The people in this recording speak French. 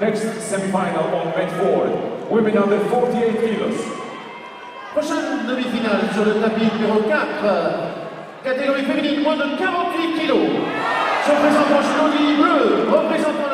Next semi-final on mat 4, women under 48 kilos. Prochaine demi-finale sur le tapis numéro 4, catégorie féminine moins de 48 kilos. Se présentant chez bleu, représentant